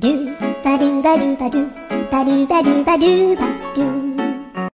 do ba do ba do ba do ba do ba do ba do ba do.